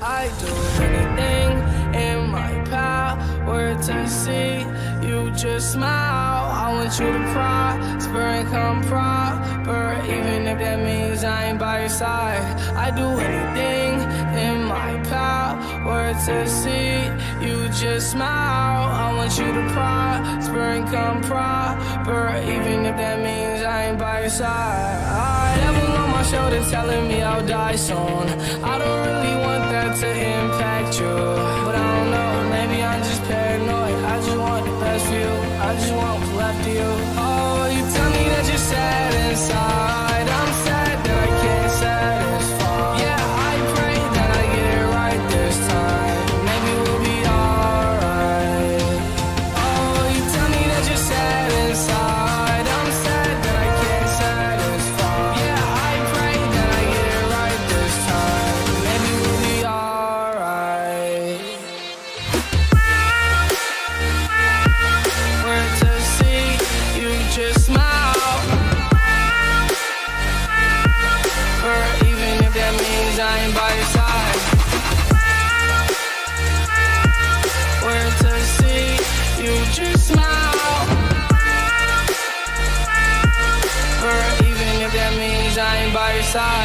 I do anything in my power to see you just smile. I want you to prosper and come proper, even if that means I ain't by your side. I do anything in my power to see you just smile. I want you to prosper and come proper, even if that means I ain't by your side. I have on my shoulder telling me I'll die soon. I don't you, but I don't know. Maybe I'm just paranoid. I just want the best for you. I just want what's left of you. Oh, you tell me that you're sad inside. By your side.